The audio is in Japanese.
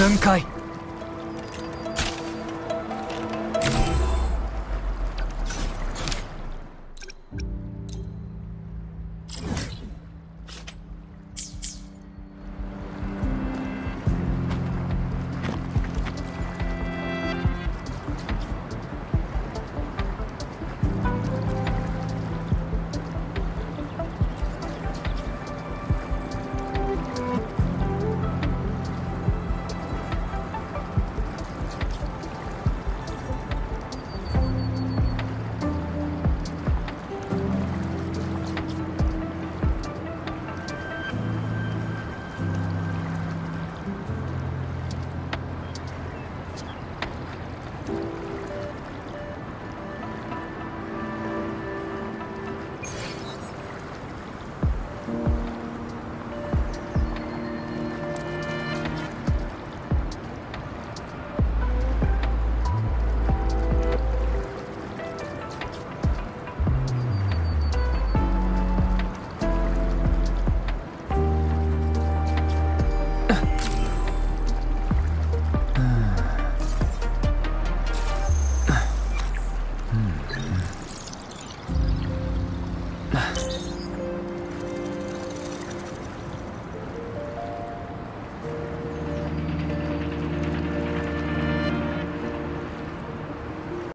分解。